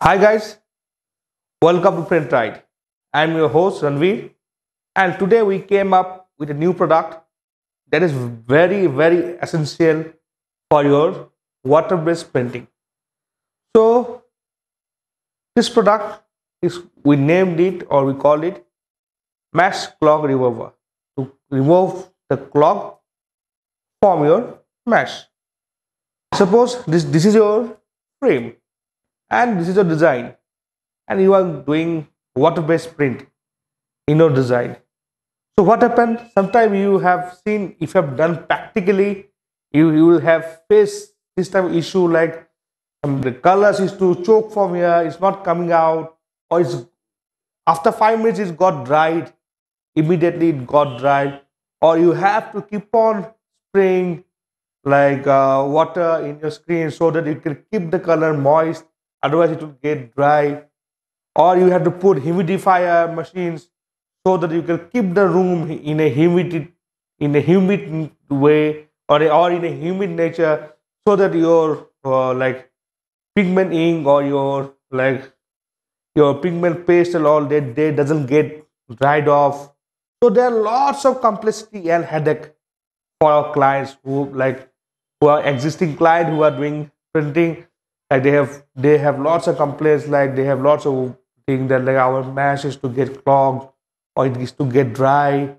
Hi guys, welcome to Printride. I'm your host Ranveer, and today we came up with a new product that is very very essential for your water-based printing. So this product is we named it or we call it mesh clog remover to remove the clog from your mesh. Suppose this this is your frame and this is your design. And you are doing water-based print in your design. So what happened? Sometimes you have seen if you have done practically you, you will have faced this type of issue like um, the colors is too choke from here it's not coming out or it's after five minutes it got dried immediately it got dried or you have to keep on spraying like uh, water in your screen so that you can keep the color moist otherwise it will get dry. Or you have to put humidifier machines so that you can keep the room in a humid in a humid way or, or in a humid nature so that your uh, like pigment ink or your like your pigment paste all that they doesn't get dried off. So there are lots of complexity and headache for our clients who like who are existing client who are doing printing like they have they have lots of complaints like they have lots of things that like our mesh is to get clogged or it is to get dry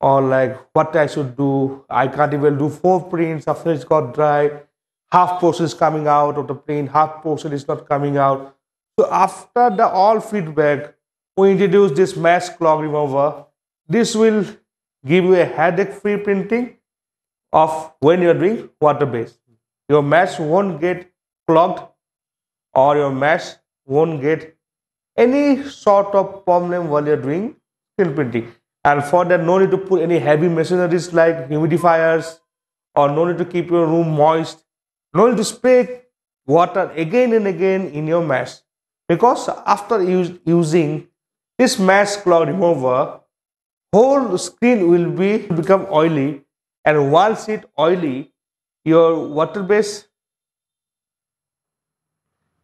or like what I should do. I can't even do four prints after it's got dry. Half portion is coming out of the print, half portion is not coming out. So after the all feedback, we introduce this mesh clog remover. This will give you a headache-free printing of when you're doing water-based. Your mesh won't get clogged or your mesh won't get any sort of problem while you're doing screen printing. And for that, no need to put any heavy machineries like humidifiers or no need to keep your room moist. No need to spray water again and again in your mesh because after using this mesh clog remover, whole screen will be become oily and once it oily, your water-based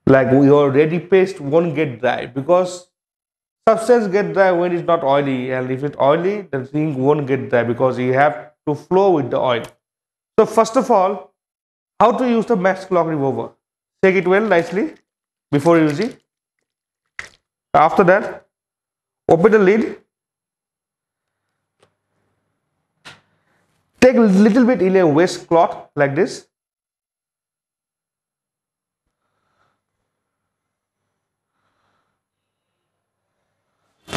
like your ready paste won't get dry because substance get dry when it's not oily and if it's oily the thing won't get dry because you have to flow with the oil. So first of all how to use the mesh clog remover? Take it well nicely before using. After that open the lid. Take a little bit in a waste cloth like this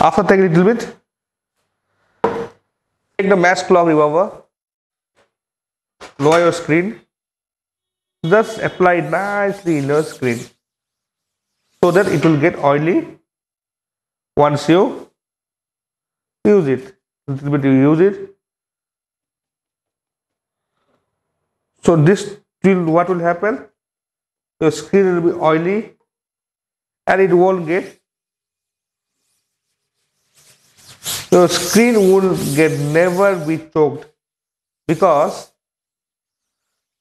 After take a little bit, take the mesh clog remover, lower your screen, just apply it nicely in your screen so that it will get oily once you use it. Little bit you use it. So this will what will happen? Your screen will be oily and it won't get your screen will get never be choked because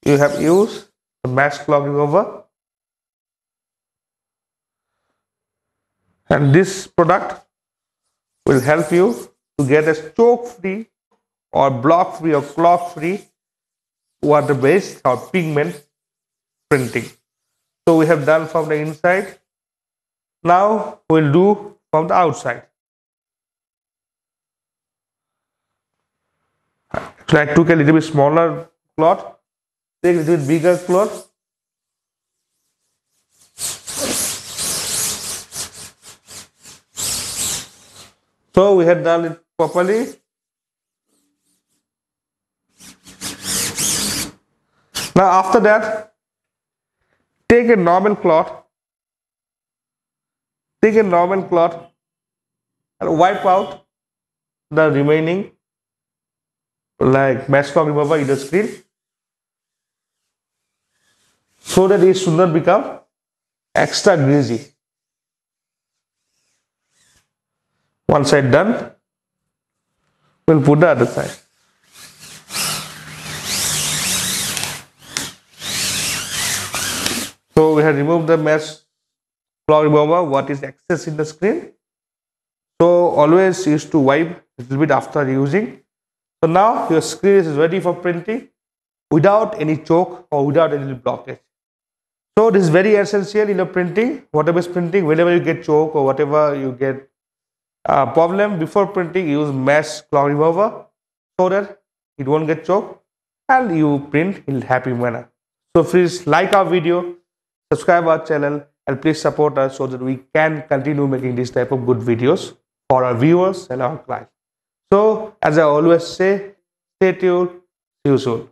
you have used the mesh clog remover and this product will help you to get a choke free or block free or clog free water based or pigment printing. So we have done from the inside. Now we'll do from the outside So I took a little bit smaller cloth, take a little bit bigger cloth. So we had done it properly. Now after that, take a normal cloth, take a normal cloth and wipe out the remaining like mesh clog remover in the screen so that it should not become extra greasy. One side done, we'll put the other side. So we have removed the mesh clog remover what is excess in the screen so always used to wipe a little bit after using so now your screen is ready for printing without any choke or without any blockage. So this is very essential in your printing. Whatever is printing whenever you get choke or whatever you get uh, problem before printing use mesh clog remover so that it won't get choked and you print in happy manner. So please like our video subscribe our channel and please support us so that we can continue making this type of good videos for our viewers and our clients so as i always say stay tuned. See you soon